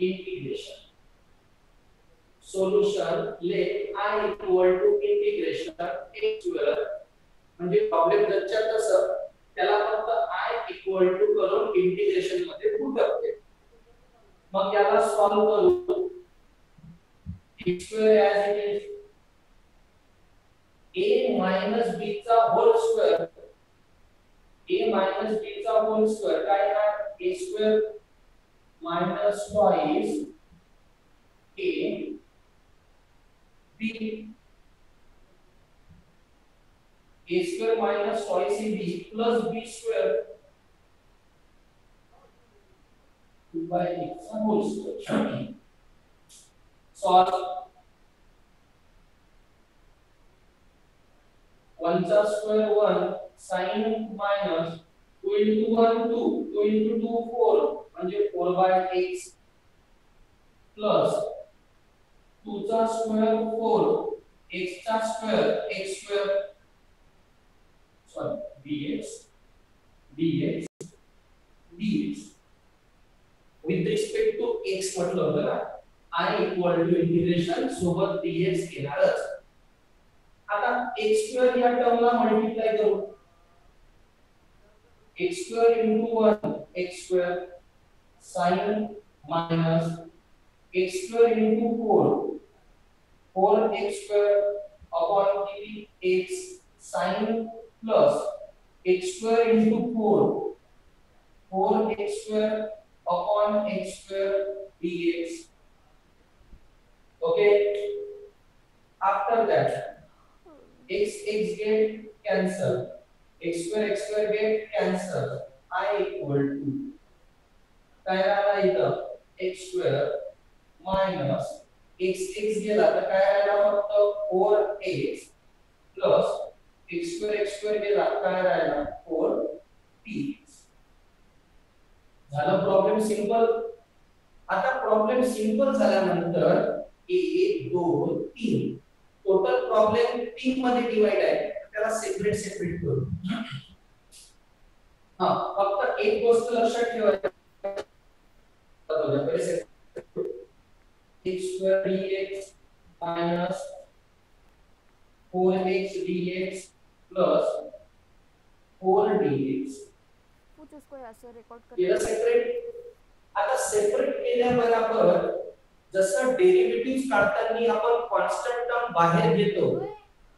integration. Solution let i equal to integration x square म्हणजे problem दच्या तसं त्याला फक्त आय इक्वल टू करून इंटिग्रेशनमध्ये गुंतवते मग त्याला सॉल्व करू x स्क्वेअर मायनस बी चा whole square A minus B चा होल स्क्वेअर काय आहे a square minus twice a b a square minus twice a b plus b square 2 by x whole square solve 1 चा square 1 minus 2 into 1, two 2 into 2, four म्हणजे four by x plus two चा square four x चा square x square sorry dx. Dx dx with respect to x म्हटलं होतं ना I equal to integration सोबत dx घेणारच आता x स्क्वेअर या टर्मला मल्टीप्लाई करू x square into 1 x square sin minus x square into 4 4 x square upon 3 x sin plus x square into 4 4 minus x x गेला तर काय राहिला फक्त? Four x plus x square x square गेला काय राहिला? 4x झालं प्रॉब्लेम सिंपल आता प्रॉब्लेम सिंपल झाल्यानंतर 1 2 3 टोटल प्रॉब्लेम तीन मध्ये डिवाइड आहे. त्याला सेपरेट सेपरेट करू. हा फक्त एक गोष्ट लक्षात ठेवायची. Square dx minus 4x dx plus 4 dx कुछ उसको ऐसे रिकॉर्ड कर केलं सेपरेट आता सेपरेट केल्याबरोबर जसं डेरिव्हेटिव्ह काढताना आपण कॉन्स्टंट टर्म बाहेर घेतो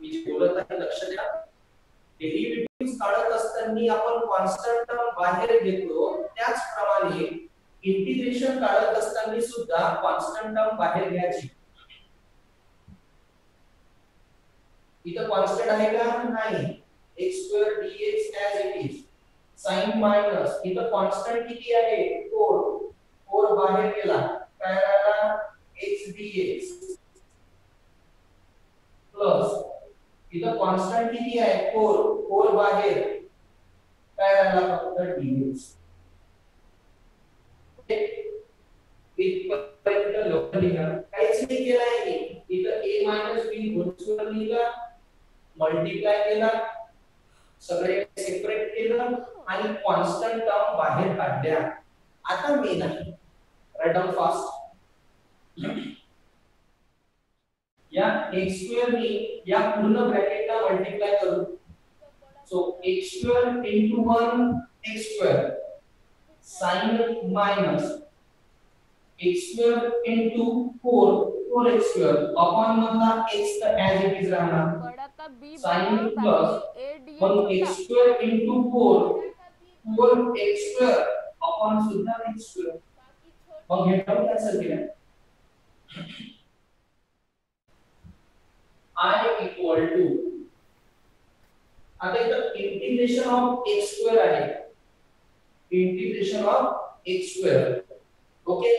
मी जे बोलत आहे लक्ष द्या. डेरिव्हेटिव्ह काढत असताना आपण कॉन्स्टंट टर्म बाहेर घेतो त्याचप्रमाणे इंटिग्रेशन काढत असताना सुद्धा कॉन्स्टंट टर्म बाहेर घ्यायची. इथं कॉन्स्टंट आहे का? नाही. X square dx as it is sine minus इथं कॉन्स्टंट किती आहे? 4 4 बाहेर गेला. काय राहिला? D dx. प्लस इथं कॉन्स्टंट किती आहे? 4 4 बाहेर. काय राहिला? फक्त dx. इथपर्यंत लोक लिहा काहीच नाही केलं आहे इथं a minus B whole square multiply केला सगळे सेपरेट केलं आणि कॉन्स्टंट टर्म बाहेर काढल्या. आता मेन आहे राईट डाऊन फास्ट या x स्क्वेअर नी या पूर्ण ब्रॅकेटला मल्टिप्लाय करू so x square into 1 x square sin minus x square into 4 4x square upon मधला x का b Sin बड़ा plus बाकी a dx मग छोटा x square into 4 4x square upon सुद्धा x स्क्वेअर मग हे टर्म कॅन्सल केल्या i इक्वल टू आता इथं इंटिग्रेशन ऑफ़ x स्क्वेअर आहे integration of x square okay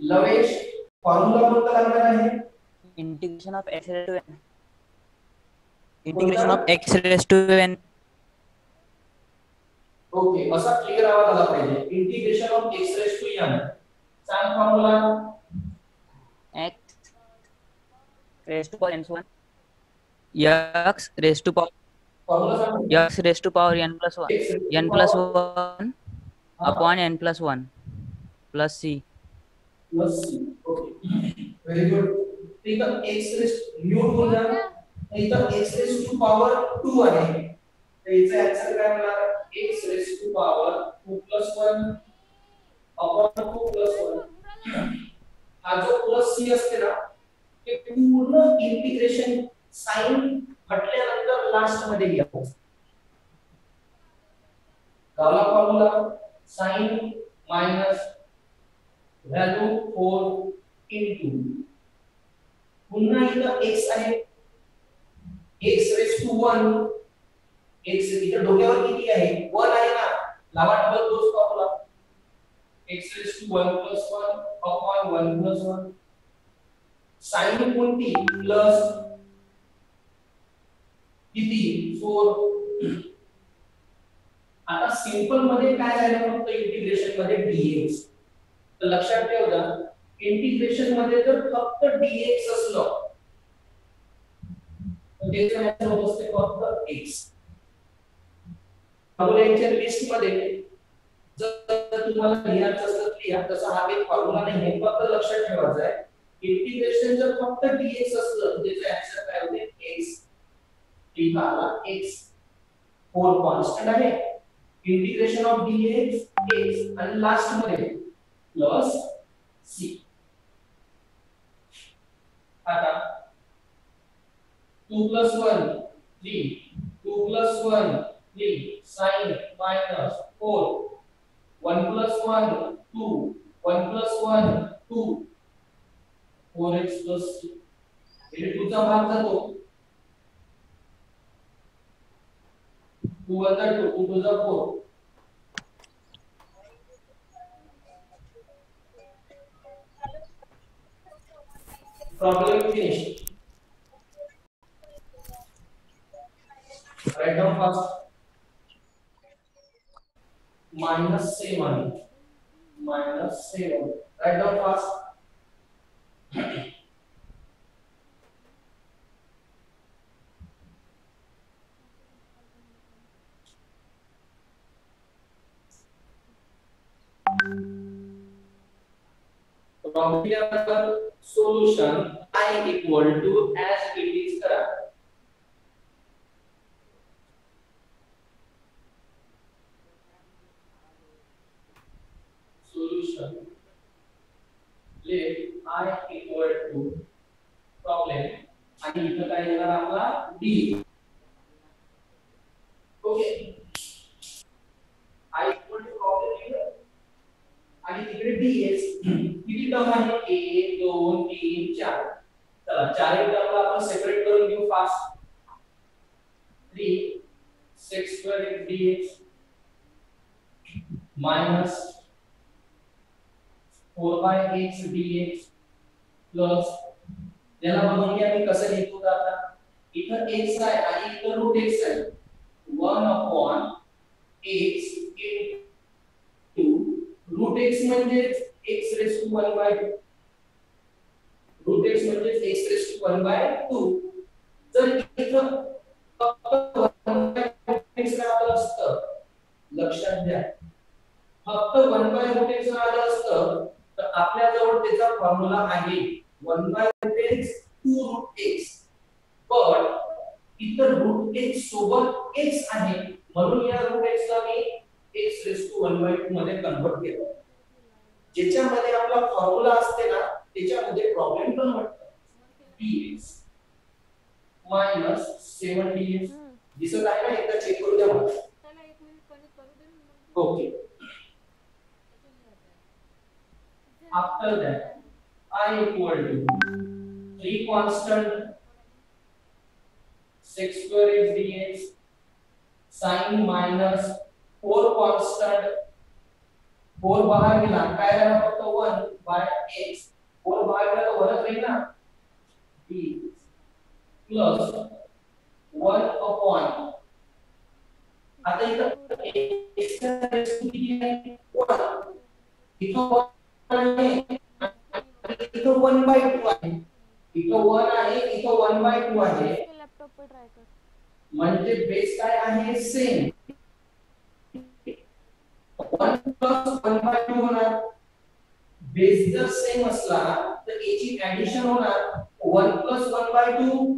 Lavesh formula को क्या लग है integration of x raise to n. Integration of x raise to n. Okay असा क्लियर आवाज़ आला पाहिजे. Integration of x raise to n. सांग formula x raise to power n so x raise to power formula सांग. X raise to power n plus 1 n 1 X plus power- 1 plus 1 plus c plus C okay very good इथं x raise mute होऊन जा इथं x raise to power 2 आहे। तर याचा काय होणार? X raise to power 2 plus 1 upon 2 plus 1 हा जो प्लस सी असते ना ते पूर्ण इंटिग्रेशन साइन म्हटल्यानंतर लास्ट मध्ये घ्या गावला formula sine minus value 4 into पुन्हा इथं x आहे. x रेस टू 1 x इथं डोक्यावर किती आहे? 1 आहे ना. लावा डबल तोच formula x raise to 1 plus 1 upon 1 plus 1 sine कोणती? प्लस किती? 4 आता सिंपलमध्ये काय झालं? फक्त इंटिग्रेशनमध्ये dx तर लक्षात ठेव जा इंटिग्रेशनमध्ये जर फक्त dx असलं. तर त्याचं answer होत असते फक्त x. फॉर्म्युलाच्या लिस्टमध्ये जर तुम्हाला लिहायचं असलं लिहा. तसा हा काही फॉर्म्युला नाही हे फक्त लक्षात ठेवायचं आहे. इंटिग्रेशन जर फक्त dx असलं तर त्याचं काय होते? X. ठीक आला x. फोर कॉन्स्टंट आहे. इंटिग्रेशन ऑफ dx x आणि लास्ट मध्ये प्लस c आता 2 plus 1 3 2 plus 1 3 sin minus 4 1 plus 1 2 1 plus 1 2 4x plus 2 इथे 2 चा भाग जातो 2 वजा 2 2 to the 4 problem finished write down fast minus 7 minus 7 write down From here, solution I equal to S 3 4 चला चारही टर्मला आपण सेपरेट करून घेऊ first 3 6 square dx, minus 4 by x, dx plus याला बघून घ्या मी कसं लिहितो आता? इथं x आहे आणि इथं रूट x आहे. 1 upon x into root x म्हणजे x raise to 1 by 2 root म्हणजे x रेस टू 1 बाय 2 जर इथं फक्त 1 बाय राहिलं असतं लक्षात घ्या. फक्त वन बाय रूट राहिलं असतं तर आपल्या जवळ त्याचा फॉर्म्युला आहे वन बाय रूट x 2 रूट एक्स पण इथं रूट एक्स सोबत एक्स आहे. म्हणून या रूट x ला मी x raise to one by two मध्ये कन्वर्ट केलं. ज्याच्यामध्ये आपला फॉर्म्युला असते ना त्याच्यामध्ये प्रॉब्लेम करतो dx मायनस 7 dx दिसत आहे ना एकदा चेक करू द्या मला. Okay after that i equal to 3 constant. 6 square x dx sin minus four constant four बाहेर गेला काय राहणार फक्त वन बाय एक्स फोर बाहेर गेला तर वरच राहील ना बी प्लस वन अपॉन आता इथं एक्स किती आहे वन इथं वन आहे आणि इथं वन बाय टू आहे इथं वन आहे इथं वन बाय टू आहे लॅपटॉप पे ट्राय कर। म्हणजे बेस काय आहे same one plus one by two होणार बेस जर सेम असला तर याची ऍडिशन होणार one plus one by two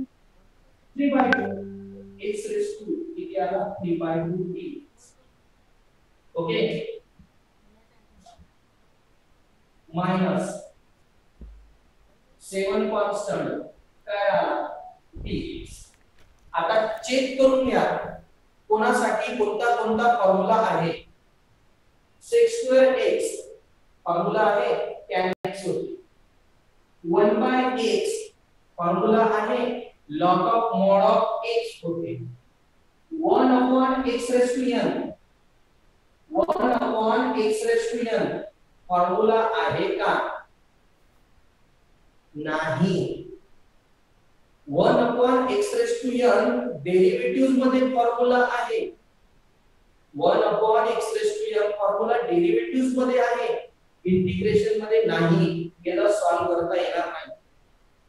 three by two x raise to किती आला? Three by two T okay minus seven constant काय आला? टी आता चेक करून घ्या. कोणासाठी कोणता कोणता फॉर्म्युला आहे? सेक्स स्क्वेअर एक्स फॉर्म्युला आहे tan x होती 1 बाय एक्स फॉर्म्युला आहे log of mod of x होते 1 upon x raise to n. 1 upon x raise to n. Formula आहे का? नाही. 1 upon x raise to n derivative मध्ये फॉर्म्युला आहे 1 upon x raise to n formula derivative मध्ये आहे integration मध्ये नाही, याला करता येणार नाही.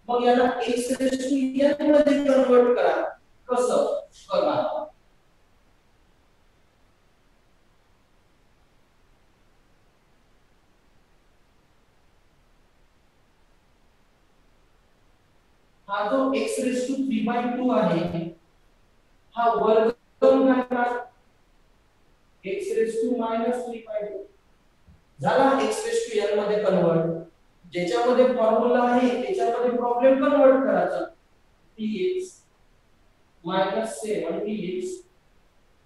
मग याला x रेस टू मध्ये कन्वर्ट करा. कसं? हा जो रेस टू 3 बाय 2 आहे, हा वर्ग टू मायनस 3 बाय 2 झाला एक्स रेस टू एनमध्ये कन्वर्ट ज्याच्यामध्ये फॉर्म्युला आहे त्याच्यामध्ये प्रॉब्लेम कन्वर्ट करायचा. पी मायनस सेवन पीएक्स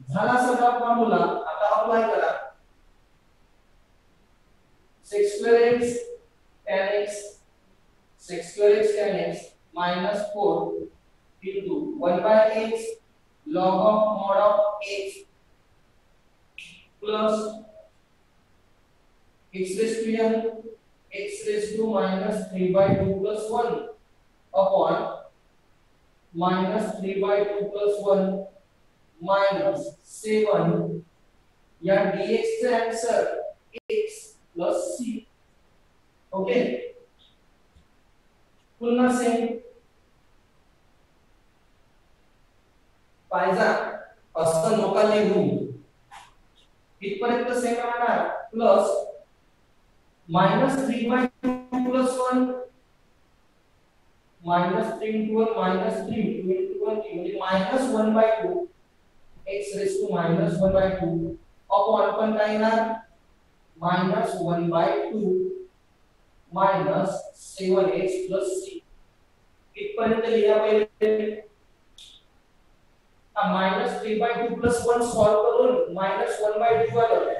झाला सगळा फॉर्म्युला आता अप्लाय करा. Six square x ten x six square x ten x minus four into one by x log of mod of x plus x raised to n x raised to minus 3 by 2 plus 1 upon minus 3 by 2 plus 1 minus 7 या dx चा answer x plus c okay पुन्हा same पाहिजा असं नका लिहू इथपर्यंत same राहणार plus minus three by two plus one minus three into one minus three two into one म्हणजे minus one by two x raise to minus one by two upon पण काय येणार minus one by two minus seven x plus C इथपर्यंत लिहा पहिले। Minus three by two plus one solve करून minus one by two आलं